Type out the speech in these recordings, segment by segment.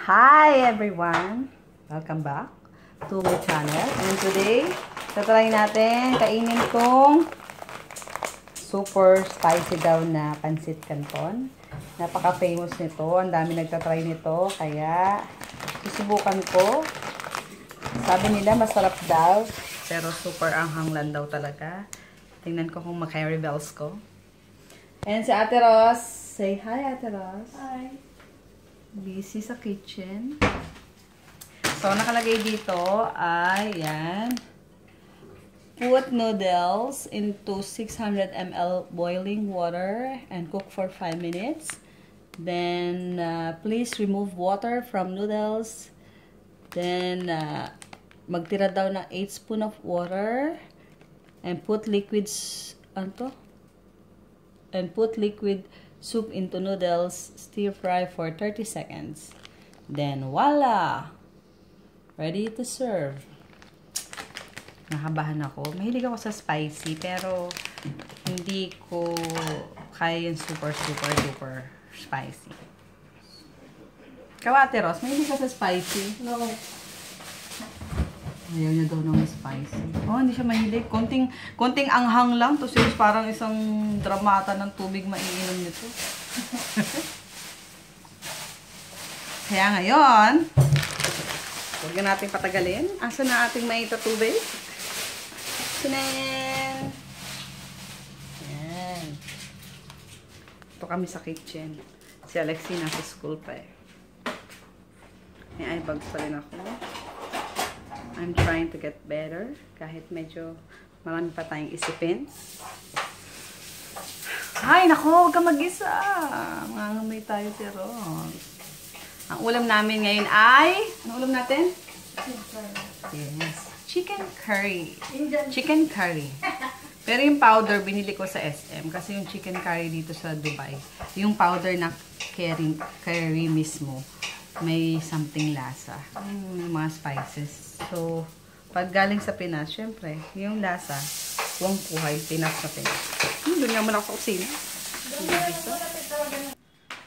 Hi everyone! Welcome back to my channel. And today, tatry natin kainin kong super spicy daw na pansit canton. Napaka-famous nito. Ang dami nagtatry nito. Kaya, susubukan ko. Sabi nila, masarap daw. Pero super anghang lang daw talaga. Tingnan ko kung maka-rebels ko. And si Ate Ross. Say hi, Ate Ross. Hi. Busy sa kitchen. So, nakalagay dito ay, yan. Put noodles into 600 ml boiling water and cook for 5 minutes. Then, uh, please remove water from noodles. Then, uh, magtira daw ng 8 spoon of water. And put liquids, ano? And put liquid soup into noodles, stir fry for 30 seconds. Then voila! Ready to serve. Nakabahan ako. Mahilig ako sa spicy, pero hindi ko kaya yung super, super, super spicy. Kawate Ross, mahilig ka sa spicy? No. Ayaw niya daw ng spicy. Oh, hindi siya mahilig. Konting, konting anghang lang. To serious, parang isang dramata ng tubig maiinom nito. Kaya ngayon, huwag na natin patagalin. Asa na ating may tubig? Sinen! Yan. Ito kami sa kitchen. Si Alexi nasa school pa eh. May eye bags pa rin ako. I'm trying to get better. Kahit medyo marami pa tayong isipin. Ay, nako, huwag ka mag-isa. Mangangamoy tayo si Ron. Ang ulam namin ngayon ay, ano ulam natin? Yes. Chicken curry. Chicken curry. Pero yung powder, binili ko sa SM. Kasi yung chicken curry dito sa Dubai, yung powder na curry, curry mismo, may something lasa. Yung mga spices. So, pag galing sa Pinas, syempre, yung lasa, huwag kuhay, Pinas na Pinas. Hmm, doon nga muna ako sa.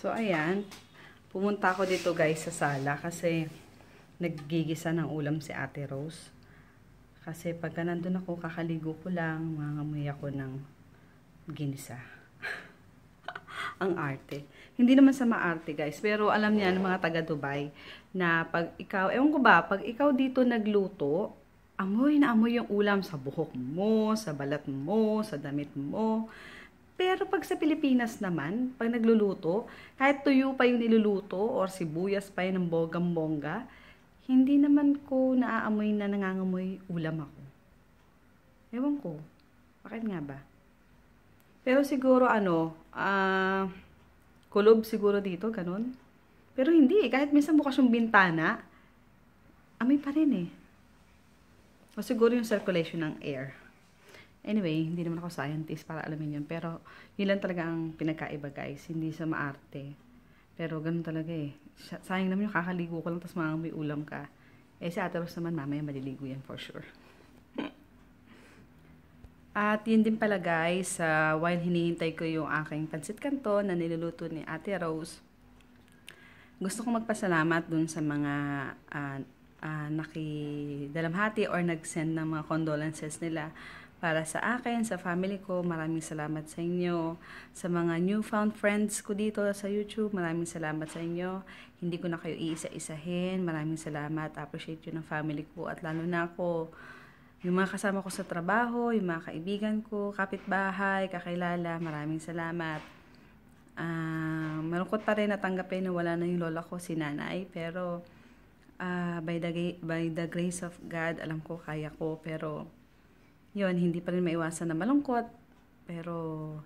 So, ayan. Pumunta ako dito guys sa sala kasi naggigisa ng ulam si Ate Rose. Kasi pagka nandun ako, kakaligo ko lang, mangamoy ako ng ginisa. Ang arte. Hindi naman sa maarte guys, pero alam niya ng mga taga Dubai na pag ikaw, ewan ko ba, pag ikaw dito nagluto, amoy na amoy yung ulam sa buhok mo, sa balat mo, sa damit mo. Pero pag sa Pilipinas naman, pag nagluluto, kahit tuyo pa yung niluluto or sibuyas pa yun ng bogang-bongga, hindi naman ko naaamoy na nangangamoy ulam ako. Ewan ko. Bakit nga ba? Pero siguro ano, ah, uh, kulob siguro dito, ganun. Pero hindi, kahit minsan bukas yung bintana, amoy pa rin eh. O siguro yung circulation ng air. Anyway, hindi naman ako scientist para alamin yun. Pero, yun lang talaga ang pinagkaiba guys. Hindi sa maarte. Pero, ganun talaga eh. Sayang naman yung kakaligo ko lang, tapos mga may ulam ka. Eh, si Ate Rose naman, mamaya maliligo yan for sure. At yun din pala guys, uh, while hinihintay ko yung aking pansit canton na niluluto ni Ate Rose, gusto kong magpasalamat dun sa mga uh, uh, nakidalamhati or nag-send ng mga condolences nila para sa akin, sa family ko. Maraming salamat sa inyo. Sa mga newfound friends ko dito sa YouTube, maraming salamat sa inyo. Hindi ko na kayo iisa-isahin. Maraming salamat. Appreciate yun ng family ko at lalo na ako. Yung mga kasama ko sa trabaho, yung mga kaibigan ko, kapitbahay, kakilala, maraming salamat. Uh, malungkot pa rin natanggapin na wala na yung lola ko, si nanay. Pero, uh, by, the, by the grace of God, alam ko, kaya ko. Pero, yun, hindi pa rin maiwasan na malungkot. Pero,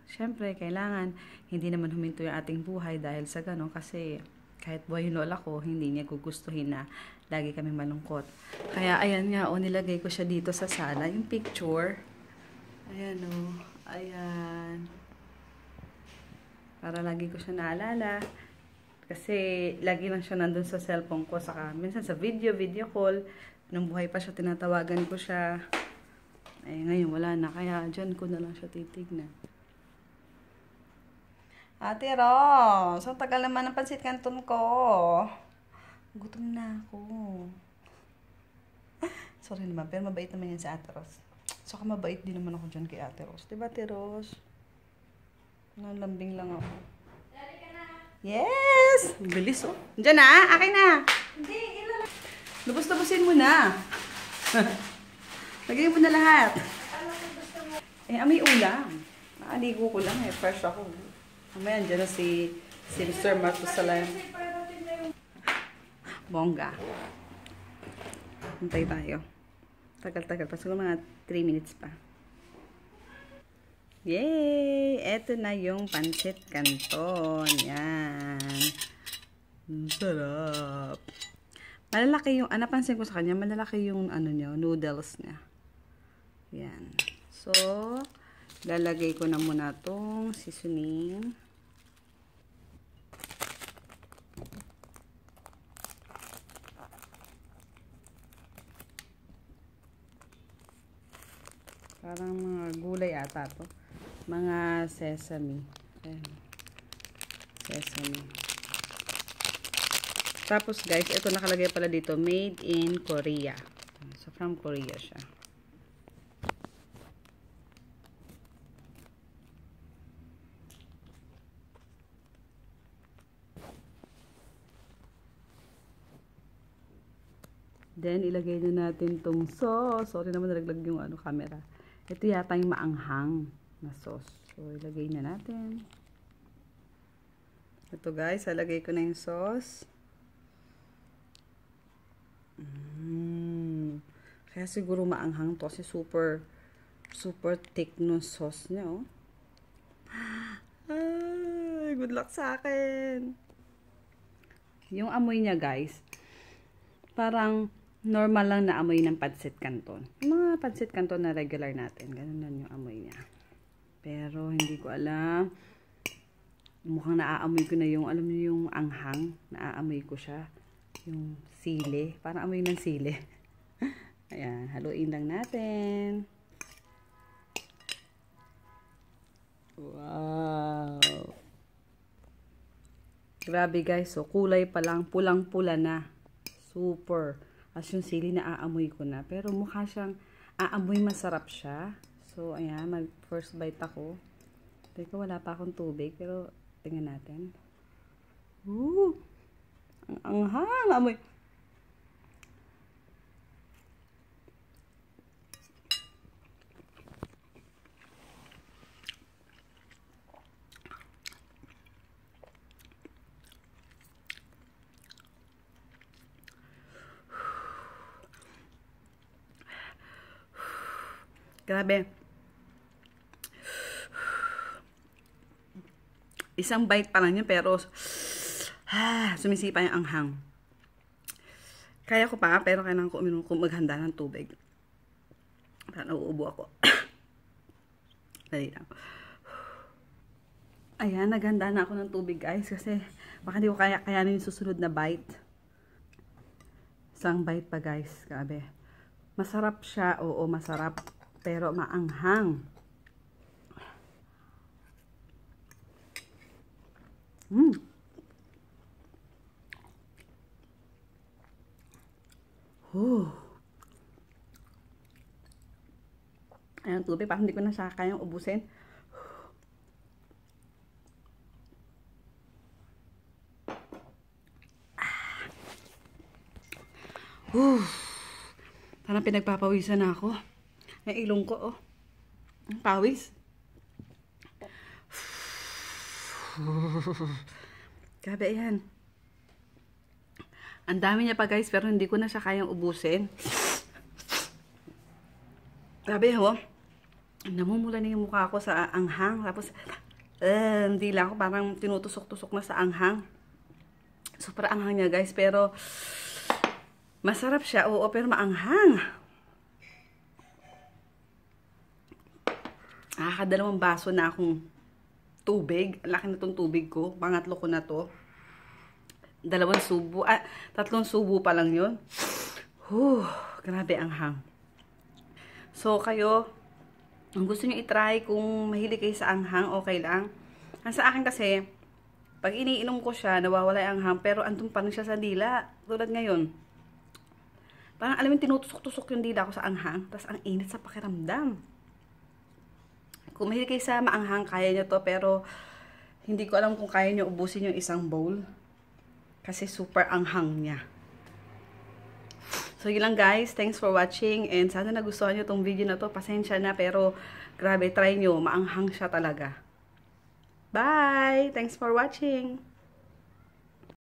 syempre, kailangan hindi naman huminto yung ating buhay dahil sa gano'n kasi kahit buhay yung lola ko, hindi niya gugustuhin na lagi kami malungkot. Kaya, ayan nga, o, oh, nilagay ko siya dito sa sala, yung picture. Ayan, o. Oh, ayan. Para lagi ko siya naalala. Kasi, lagi lang siya nandun sa cellphone ko. Saka, minsan sa video, video call. Nung buhay pa siya, tinatawagan ko siya. Eh, ngayon wala na. Kaya dyan ko na lang siya titignan. Ate Ros, ang tagal naman ng pansit canton ko. Gutom na ako. Sorry naman, pero mabait naman yan si Ate Ros. Saka mabait din naman ako dyan kay Ate Ros. Diba, Ate Ros? Nalambing lang ako. Yes! Ang Bilis, oh. Diyan na, akin na. Hindi, ilan. Lubos-lubosin mo na. Lagay mo na lahat. Eh, amoy ulam. Nakaligo ko lang eh. Fresh ako. Mamaya, dyan na si, si Sir Matusalan. Bongga. Hintay tayo. Tagal-tagal pa. Siguro mga 3 minutes pa. Yay! Eto na yung pancit canton. Yan. Ang sarap. Malalaki yung, ah, napansin ko sa kanya, malalaki yung ano niya, noodles niya. Yan. So, lalagay ko na muna tong seasoning. Parang mga gulay ata to. Mga sesame. Ayan. Sesame. Tapos guys, ito nakalagay pala dito, made in Korea. So from Korea siya. Then, ilagay na natin tong sauce. Sorry naman, nalaglag yung ano, camera. Ito yata yung maanghang na sauce. So, ilagay na natin. Ito guys, ilagay ko na yung sauce. Mm. Kaya siguro maanghang to kasi super super thick no sauce niya, oh. Ay, good luck sa akin. Yung amoy niya, guys, parang normal lang na amoy ng pancit canton. Mga pancit canton na regular natin, ganun lang yung amoy niya. Pero hindi ko alam. Mukhang naaamoy ko na yung, alam niyo yung anghang, naaamoy ko siya. Yung sili, parang amoy ng sili. Ayan, haluin lang natin. Wow! Grabe guys, so kulay pa lang, pulang-pula na. Super. As yung sili na aamoy ko na. Pero mukha siyang aamoy masarap siya. So, ayan, mag first bite ako. Teka, wala pa akong tubig. Pero, tingnan natin. Ooh! Ang anghang! Amoy. Grabe. Isang bite pa lang yun, pero ah, sumisipa yung anghang. Kaya ko pa, pero kailangan ko uminom kung maghanda ng tubig. Para nauubo ako. Dali lang. Ayan, naghanda na ako ng tubig guys kasi baka hindi ko kaya kayanin yung susunod na bite. Isang bite pa guys, grabe. Masarap siya, oo masarap pero maanghang. Mm. Oh. Ayan, tubig. Parang hindi ko na siya kayang ubusin. Ah. Uh. Parang pinagpapawisan na ako. Ang ilong ko, oh. Ang pawis. Grabe yan. Ang dami niya pa guys, pero hindi ko na siya kayang ubusin. Grabe ho. Oh. Namumula na yung mukha ko sa anghang. Tapos, uh, hindi lang ako parang tinutusok-tusok na sa anghang. Super anghang niya guys, pero masarap siya. Oo, pero maanghang. Nakakadalawang baso na akong tubig. Laki na tong tubig ko. Pangatlo ko na to. Dalawang subo. Ah, tatlong subo pa lang yun. Huh, grabe ang hang. So, kayo, kung gusto nyo itry, kung mahilig kayo sa anghang, okay lang. Ang sa akin kasi, Pag iniinom ko siya, nawawala yung anghang, pero andun pa rin siya sa dila. Tulad ngayon. Parang alam mo, tinutusok-tusok yung dila ko sa anghang, tapos ang init sa pakiramdam. Kung mahilig kayo sa maanghang, kaya nyo to, pero hindi ko alam kung kaya nyo ubusin yung isang bowl. Kasi super anghang niya. So, yun lang guys. Thanks for watching. And sana nagustuhan nyo tong video na to. Pasensya na, pero grabe, try nyo. Maanghang siya talaga. Bye! Thanks for watching!